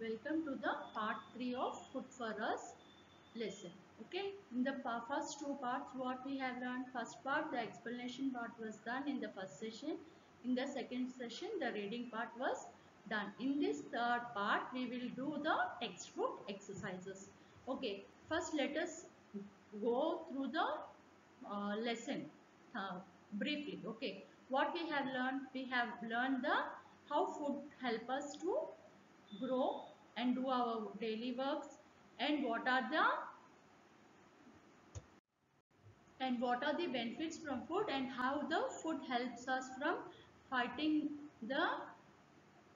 welcome to the part 3 of Food for Us lesson. Okay, in the first two parts what we have learned, first part the explanation part was done in the first session. In the second session the reading part was done. In this third part we will do the textbook exercises. Okay, first let us go through the uh, lesson uh, briefly. Okay, what we have learned, we have learned the how food help us to grow and do our daily works. And what are the and what are the benefits from food and how the food helps us from fighting the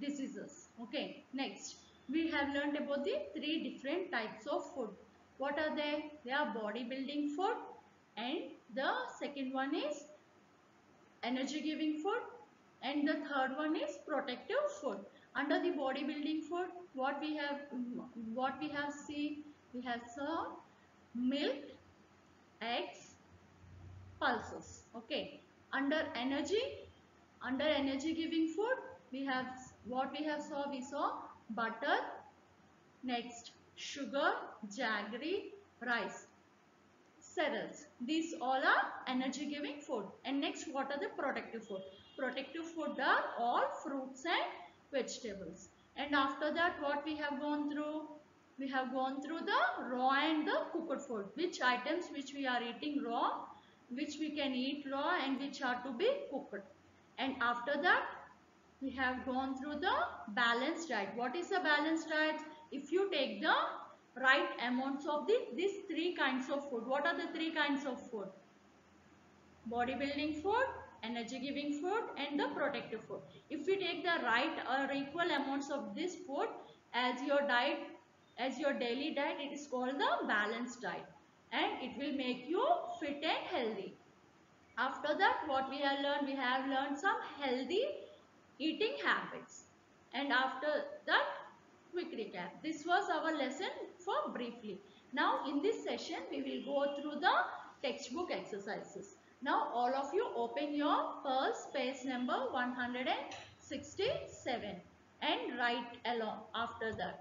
diseases? Okay next. We have learned about the three different types of food. What are they? They are bodybuilding food. And the second one is energy giving food. And the third one is protective food under the bodybuilding food what we have what we have seen we have saw milk eggs pulses okay? Under energy under energy giving food we have what we have saw we saw butter next sugar jaggery rice cereals. These all are energy giving food. And next what are the protective food? Protective food are all fruits and vegetables. And after that what we have gone through? We have gone through the raw and the cooked food. Which items which we are eating raw which we can eat raw and which are to be cooked. And after that we have gone through the balanced diet. What is a balanced diet? If you take the right amounts of the these three kinds of food. What are the three kinds of food? Bodybuilding food energy giving food and the protective food if we take the right or equal amounts of this food as your diet as your daily diet it is called the balanced diet and it will make you fit and healthy. After that what we have learned we have learned some healthy eating habits. And after that quick recap. This was our lesson for briefly. Now in this session we will go through the textbook exercises now all of you open your Pearls page number 167 and write along after that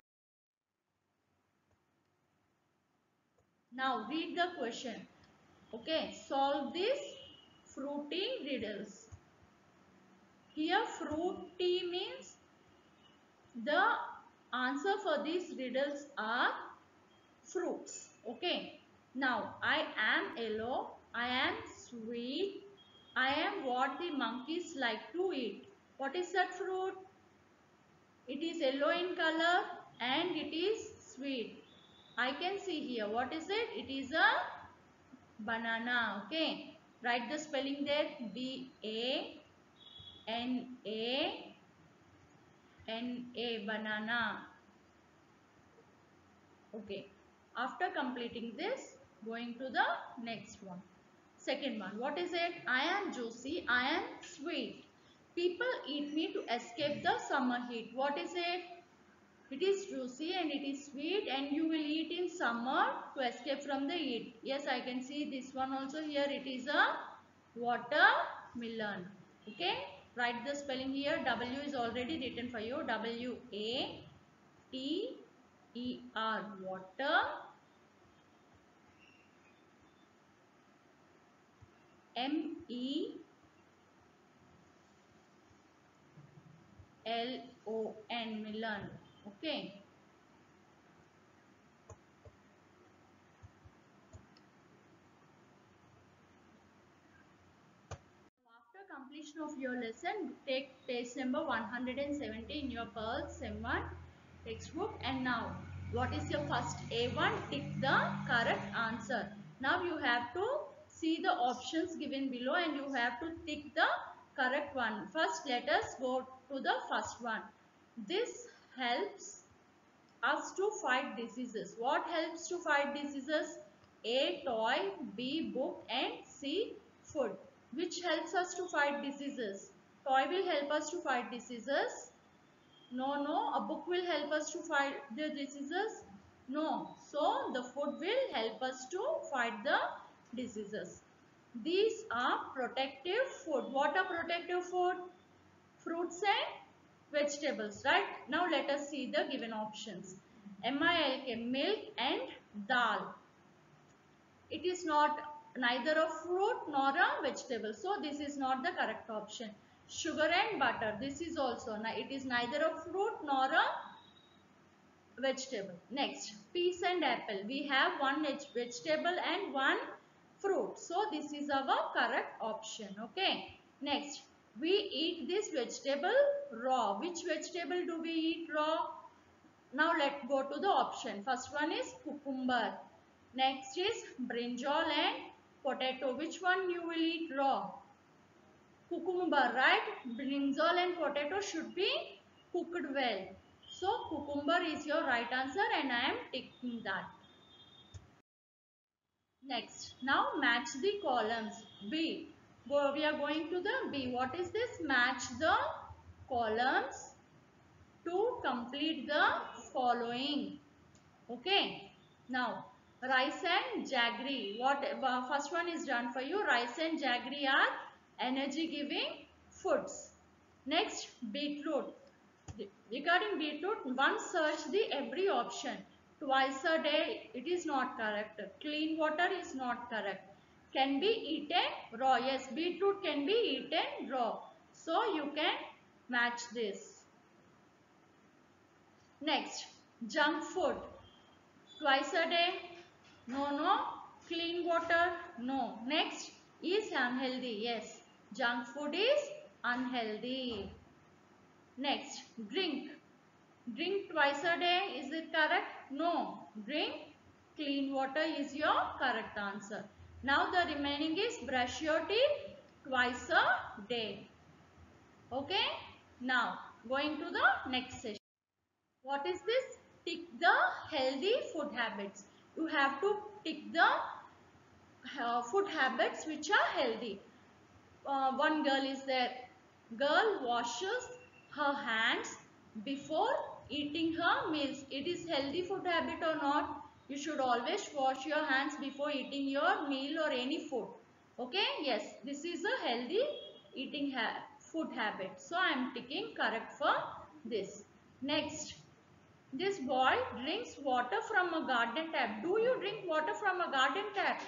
Now read the question. Okay, solve this fruity riddles. Here fruity means the answer for these riddles are fruits. Okay. Now I am yellow. I am sweet. I am what the monkeys like to eat. What is that fruit? It is yellow in color and it is sweet. I can see here. What is it? It is a banana. Okay. Write the spelling there. B-A-N-A N-A banana. Okay. After completing this, going to the next one. Second one. What is it? I am juicy. I am sweet. People eat me to escape the summer heat. What is it? It is juicy and it is sweet and you will eat in summer to escape from the heat. Yes, I can see this one also here. It is a watermelon. Okay. Write the spelling here. W is already written for you. W-A-T-E-R. Water. M-E L-O-N. Melon. Okay. After completion of your lesson, take page number 170 in your Pearls SEM1 textbook and now what is your first A1? Tick the correct answer. Now you have to see the options given below and you have to tick the correct one. First let us go to the first one. This helps us to fight diseases. What helps to fight diseases? A. Toy, B. Book and C. Food. Which helps us to fight diseases? Toy will help us to fight diseases. No, no. A book will help us to fight the diseases. No. So, the food will help us to fight the diseases. These are protective food. What are protective food? Fruits and vegetables, right? Now let us see the given options. M-I-L-K, milk and dal. It is not neither a fruit nor a vegetable. So this is not the correct option. Sugar and butter. This is also, it is neither a fruit nor a vegetable. Next, peas and apple. We have one vegetable and one fruit. So this is our correct option. Okay. Next, we eat this vegetable raw. Which vegetable do we eat raw? Now let's go to the option. First one is cucumber. Next is brinjal and potato. Which one you will eat raw? Cucumber, right? Brinjal and potato should be cooked well. So cucumber is your right answer and I am ticking that. Next, now match the columns. B. Go, we are going to the B. What is this? Match the columns to complete the following. Okay. Now, rice and jaggery. What uh, first one is done for you. Rice and jaggery are energy giving foods. Next, beetroot. Regarding beetroot, one search the every option. Twice a day, it is not correct. Clean water is not correct can be eaten raw. Yes, beetroot can be eaten raw. So you can match this. Next, junk food. Twice a day. No, no. Clean water. No. Next is unhealthy. Yes, junk food is unhealthy. Next, drink. Drink twice a day. Is it correct? No. Drink clean water is your correct answer. Now the remaining is brush your teeth twice a day. Okay. Now going to the next session. What is this? Tick the healthy food habits. You have to tick the uh, food habits which are healthy. Uh, one girl is there. Girl washes her hands before eating her meals. It is healthy food habit or not? You should always wash your hands before eating your meal or any food. Okay? Yes, this is a healthy eating ha food habit. So, I am ticking correct for this. Next, this boy drinks water from a garden tap. Do you drink water from a garden tap?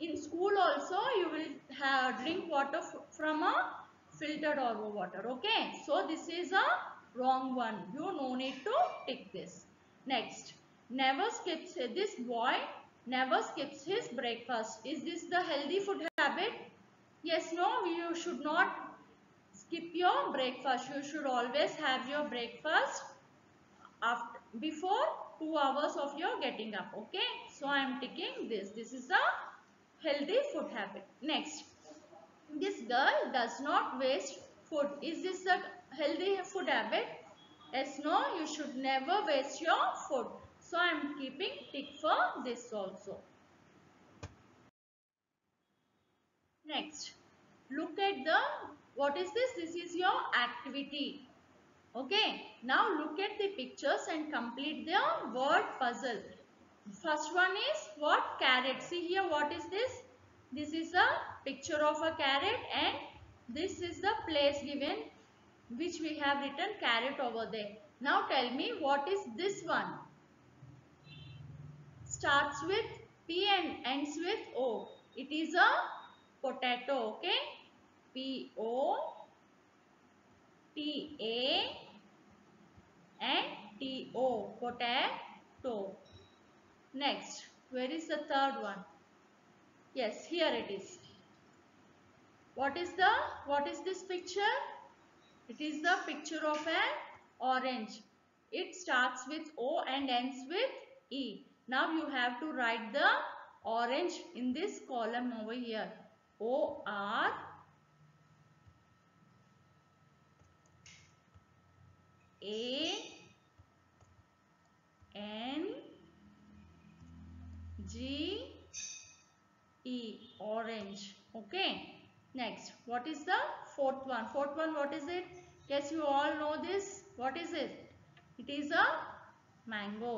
In school also, you will have drink water from a filtered or water. Okay? So, this is a wrong one. You no need to tick this. Next, never skips this boy. Never skips his breakfast. Is this the healthy food habit? Yes no. You should not skip your breakfast. You should always have your breakfast after before 2 hours of your getting up. Okay? So i am taking this. This is a healthy food habit. Next. This girl does not waste food. Is this a healthy food habit yes no you should never waste your food so I am keeping tick for this also. Next, look at the, what is this? This is your activity. Okay, now look at the pictures and complete the word puzzle. First one is what? Carrot. See here what is this? This is a picture of a carrot and this is the place given which we have written carrot over there. Now tell me what is this one? starts with P and ends with O. It is a potato, okay? P O T A and T O, potato. Next, where is the third one? Yes, here it is. What is the, what is this picture? It is the picture of an orange. It starts with O and ends with E. Now you have to write the orange in this column over here. O R A N G E orange. Okay. Next, what is the fourth one? Fourth one, what is it? Guess you all know this. What is it? It is a mango.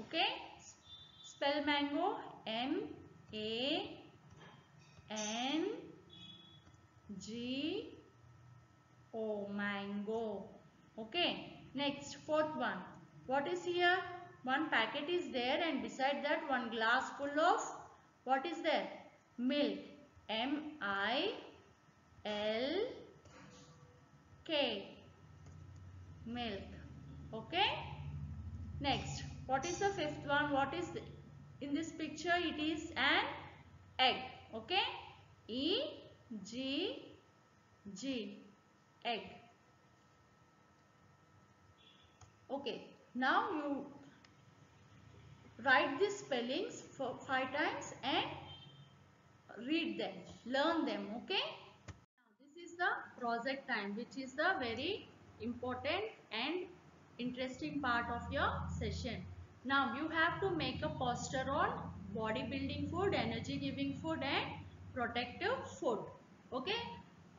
Okay. Spell mango M A N G O mango. Okay. Next, fourth one. What is here? One packet is there and beside that one glass full of what is there? Milk. M-I-L-K. Milk. Okay. Next, what is the fifth one? What is the, in this picture? It is an egg. Okay. E G G egg. Okay. Now you write these spellings for five times and read them, learn them. Okay. The project time, which is the very important and interesting part of your session. Now you have to make a poster on bodybuilding food, energy giving food and protective food. Okay.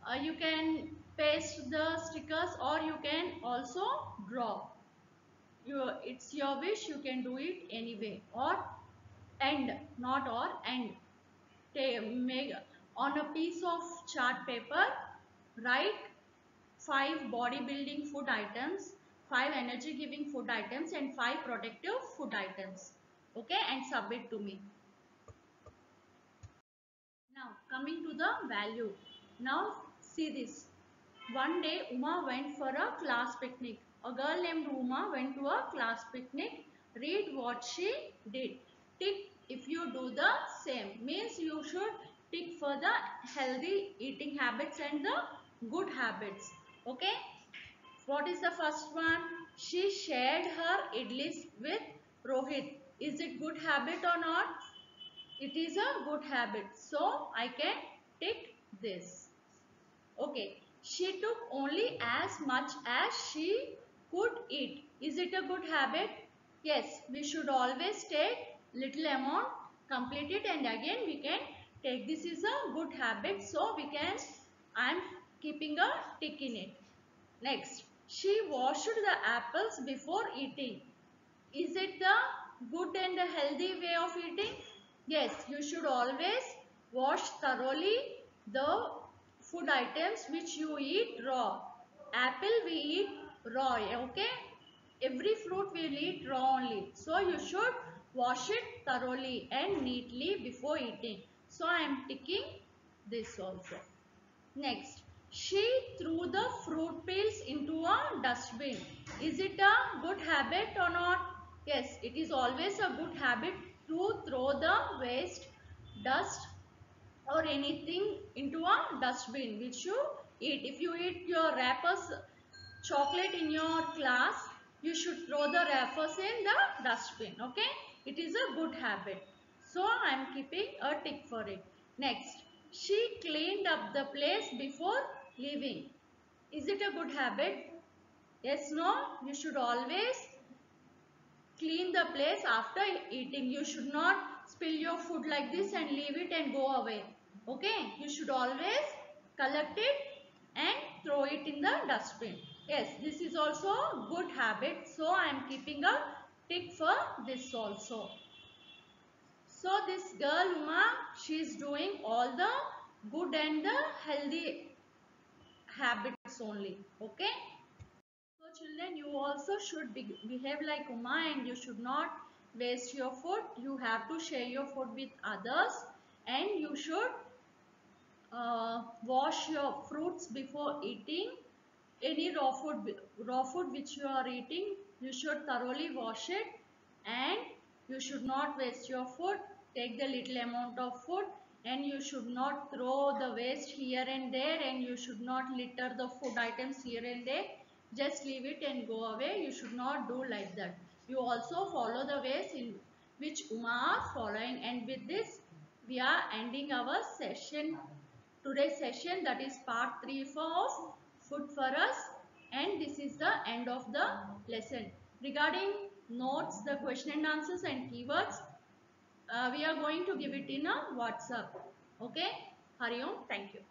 Uh, you can paste the stickers or you can also draw. You, it's your wish you can do it anyway or end not or end make on a piece of chart paper write five bodybuilding food items, five energy giving food items and five protective food items. Okay and submit to me. Now coming to the value. Now see this. One day Uma went for a class picnic. A girl named Uma went to a class picnic. Read what she did. Tick if you do the same. Means you should tick for the healthy eating habits and the good habits. Okay. What is the first one? She shared her idlis with Rohit. Is it good habit or not? It is a good habit. So, I can tick this. Okay. She took only as much as she could eat. Is it a good habit? Yes, we should always take little amount, complete it and again we can take. This is a good habit. So, we can, I am keeping a tick in it. Next, she washed the apples before eating. Is it the good and healthy way of eating? Yes, you should always wash thoroughly the food items which you eat raw. Apple we eat raw, okay? Every fruit we eat raw only. So you should wash it thoroughly and neatly before eating. So I am ticking this also. Next, she threw the fruit peels into a dustbin. Is it a good habit or not? Yes, it is always a good habit to throw the waste, dust or anything into a dustbin which you eat. If you eat your wrappers chocolate in your class, you should throw the wrappers in the dustbin. Okay. It is a good habit. So, I am keeping a tick for it. Next, she cleaned up the place before leaving. Is it a good habit? Yes, no? You should always clean the place after eating. You should not spill your food like this and leave it and go away. Okay? You should always collect it and throw it in the dustbin. Yes, this is also a good habit. So, I am keeping a tick for this also. So, this girl Uma, she is doing all the good and the healthy habits only. Okay. So children, you also should be, behave like Uma and you should not waste your food. You have to share your food with others and you should uh, wash your fruits before eating. Any raw food, raw food which you are eating, you should thoroughly wash it and you should not waste your food. Take the little amount of food and you should not throw the waste here and there and you should not litter the food items here and there. Just leave it and go away. You should not do like that. You also follow the ways in which Uma are following. And with this we are ending our session. Today's session that is part 3 of food for us. And this is the end of the lesson. Regarding notes the question and answers and keywords uh, we are going to give it in a WhatsApp. Okay. Hari Om. Thank you.